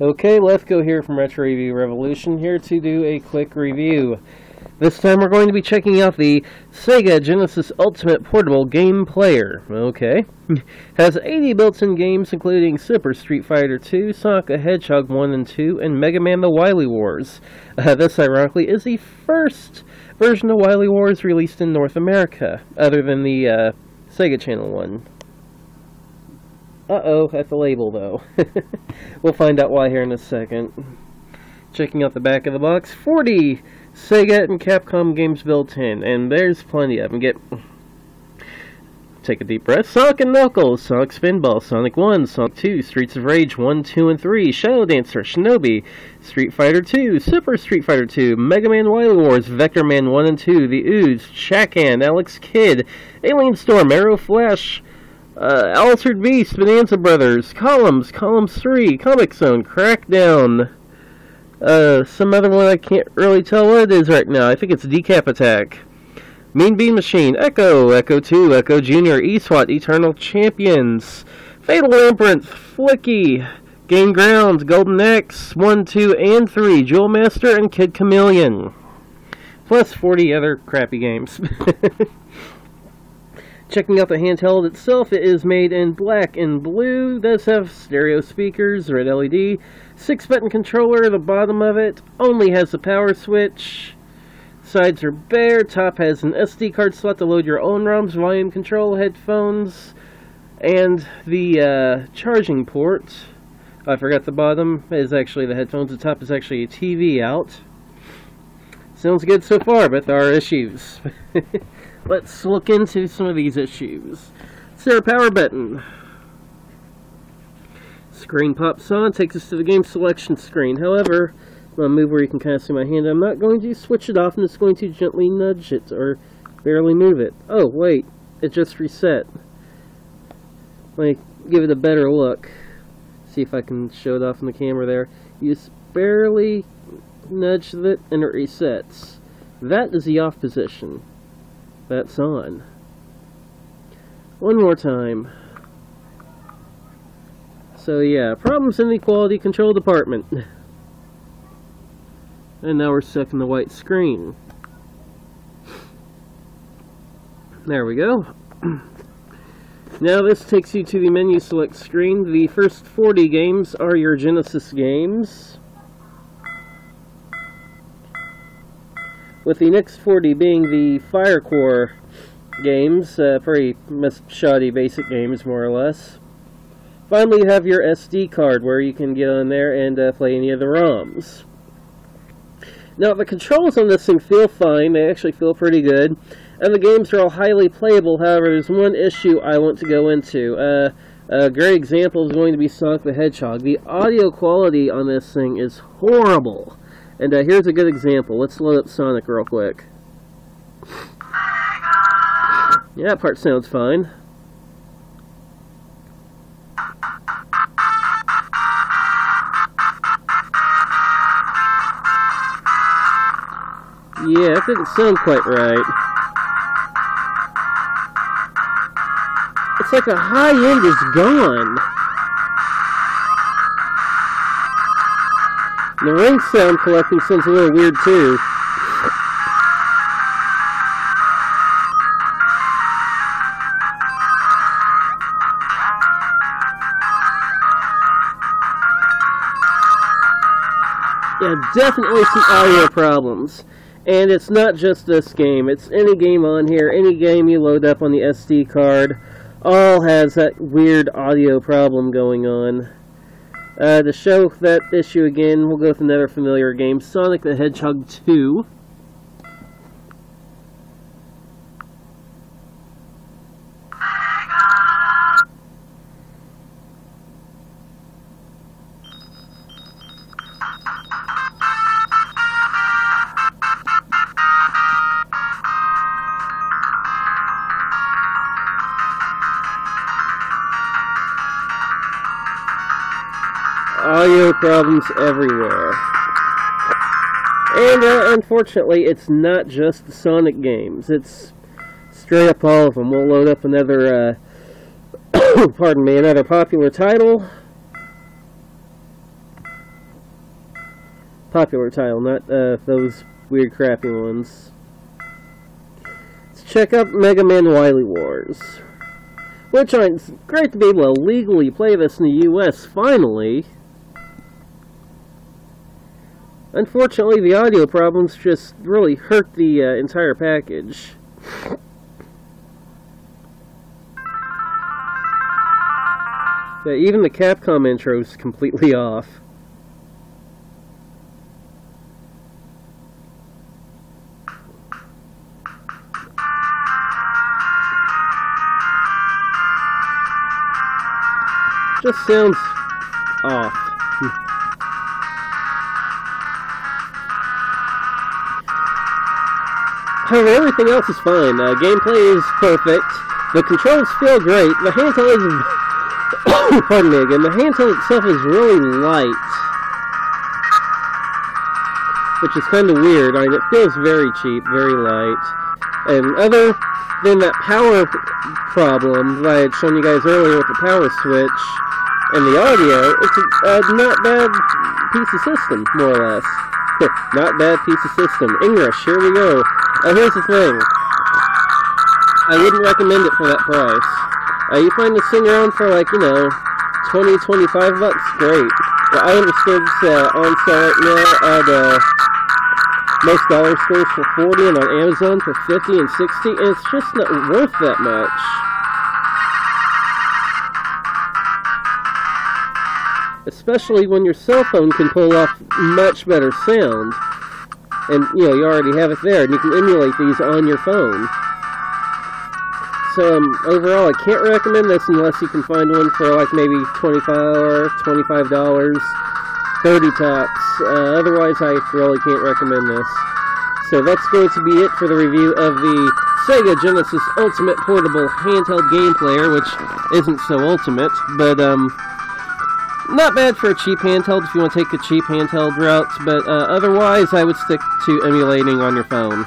Okay, Leathco here from Retro Review Revolution, here to do a quick review. This time we're going to be checking out the Sega Genesis Ultimate Portable Game Player. Okay. Has 80 built-in games including Super Street Fighter 2, Sonic the Hedgehog 1 and 2, and Mega Man The Wily Wars. Uh, this, ironically, is the first version of Wily Wars released in North America, other than the uh, Sega Channel one. Uh-oh, that's a label, though. we'll find out why here in a second. Checking out the back of the box, 40 Sega and Capcom games built in, and there's plenty of them. Get Take a deep breath. Sonic and Knuckles, Sonic Spinball, Sonic 1, Sonic 2, Streets of Rage 1, 2, and 3, Shadow Dancer, Shinobi, Street Fighter 2, Super Street Fighter 2, Mega Man Wily Wars, Vectorman 1 and 2, The Ooze, Chakan, Alex Kidd, Alien Storm, Arrow Flash, uh, Altered Beast, Bonanza Brothers, Columns, Columns 3, Comix Zone, Crackdown, uh, some other one I can't really tell what it is right now. I think it's Decap Attack. Mean Bean Machine, Ecco, Ecco 2, Ecco Jr., eSWAT, Eternal Champions, Fatal Labyrinth, Flicky, Gain Grounds, Golden Axe, 1, 2, and 3, Jewel Master, and Kid Chameleon. Plus 40 other crappy games. Checking out the handheld itself, it is made in black and blue. does have stereo speakers, red LED, six button controller. The bottom of it only has the power switch. Sides are bare. Top has an SD card slot to load your own ROMs, volume control, headphones, and the uh, charging port. I forgot the bottom is actually the headphones. The top is actually a TV out. Sounds good so far, but there are issues. Let's look into some of these issues. Sarah power button. Screen pops on, takes us to the game selection screen. However, I'll move where you can kind of see my hand. I'm not going to switch it off, and just going to gently nudge it, or barely move it. Oh, wait, it just reset. Let me give it a better look. See if I can show it off in the camera there. You just barely nudge it, and it resets. That is the off position that's on. One more time. So yeah, problems in the quality control department. And now we're stuck in the white screen. There we go. Now this takes you to the menu select screen. The first 40 games are your Genesis games. With the next 40 being the FireCore games, uh, pretty shoddy basic games more or less. Finally, you have your SD card where you can get on there and uh, play any of the ROMs. Now, the controls on this thing feel fine. They actually feel pretty good. And the games are all highly playable. However, there's one issue I want to go into. Uh, a great example is going to be Sonic the Hedgehog. The audio quality on this thing is horrible. And uh, here's a good example. Let's load up Sonic real quick. Yeah, that part sounds fine. Yeah, it didn't sound quite right. It's like a high end is gone. The ring sound collecting sounds a little weird too. Yeah, definitely some audio problems. And it's not just this game, it's any game on here, any game you load up on the SD card, all has that weird audio problem going on. Uh, to show that issue again, we'll go with another familiar game, Sonic the Hedgehog 2. Audio problems everywhere. And uh, unfortunately, it's not just the Sonic games. It's straight up all of them. We'll load up another, uh, pardon me, another popular title. Popular title, not uh, those weird crappy ones. Let's check out Mega Man Wily Wars. Which, it's great to be able to legally play this in the US, finally. Unfortunately, the audio problems just really hurt the uh, entire package. Yeah, even the Capcom intro is completely off. Just sounds off. However, everything else is fine. Uh, gameplay is perfect. The controls feel great. The handheld is... pardon me again. The handheld itself is really light. Which is kind of weird. I mean, it feels very cheap, very light. And other than that power problem that I had shown you guys earlier with the power switch and the audio, it's a, a not bad piece of system, more or less. not bad piece of system. English, here we go. Uh, here's the thing. I wouldn't recommend it for that price. Uh, you find this thing around for like, you know, 20, 25 bucks, great. But I understood it's uh, on sale right now at uh, most dollar stores for 40 and on Amazon for 50 and 60, and it's just not worth that much. Especially when your cell phone can pull off much better sound and you know you already have it there, and you can emulate these on your phone. So um, overall, I can't recommend this unless you can find one for like maybe $25, $25, thirty tops. Uh, otherwise, I really can't recommend this. So that's going to be it for the review of the Sega Genesis Ultimate Portable Handheld Game Player, which isn't so ultimate, but um, not bad for a cheap handheld if you want to take a cheap handheld route, but uh, otherwise I would stick to emulating on your phone.